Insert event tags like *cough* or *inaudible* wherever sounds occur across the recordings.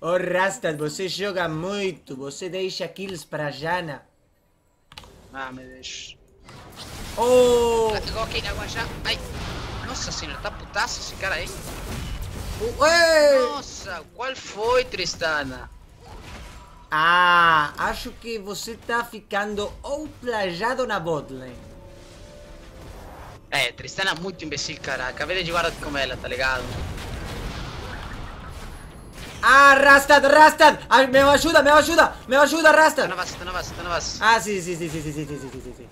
Ô Rasta, você joga muito, você deixa kills pra Jana. Ah, me deixa. Oh! Ok, água já. Ai. Nossa senhora, tá putaço esse cara aí. Ué! Nossa, qual foi, Tristana? Ah, acho que você tá ficando outplajado na botlane. É, Tristana é muito imbecil, cara. Acabei de jogar com ela, tá ligado? Ah, Rastad, Rastad! Ah, me ajuda, me ajuda, me ajuda, Tá Rastad! na base, tá na base, tá na base. Ah, sí, sí, sí, sí, sí, sí, sí, sí, sí, sí.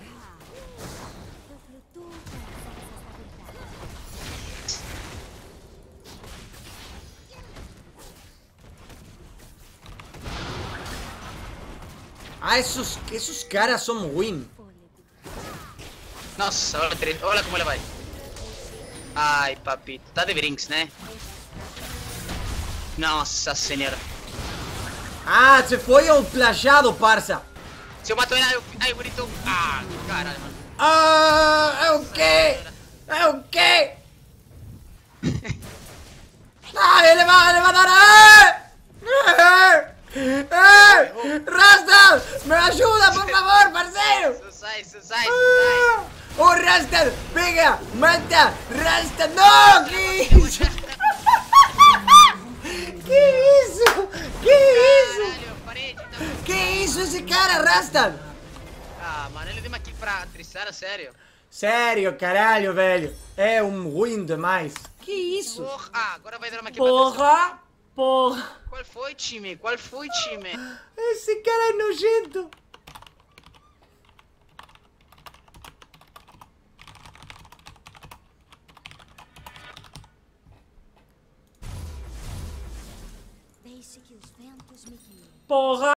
Ah, esos, esos caras son win. Nossa, olha, olha como ela vai. Ai, papito. Tá de brinks, né? Nossa senhora. Ah, se foi outplajado, parça. Se eu mato ela, eu... Ai, bonito. Ah, caralho, mano. Ah, é o quê? É o quê? *laughs* Ah, ele vai, ele vai dar... Eh! Eh! Rasta, me ajuda, por *laughs* favor, parceiro. Su sai, su sai, Ah! Oh, Rasta, pega, mata, Rasta, no, que isso? Isso esse cara, Rasta? Ah, mano, ele uma kill pra Tristana, sério. Sério, caralho, velho. É um win demais. Que isso? Porra, ah, agora vai dar uma pra Porra! Porra! Tristana. Qual foi, time? Qual foi, time? Esse cara é nojento! Deixe que os ventos me guiem. Porra!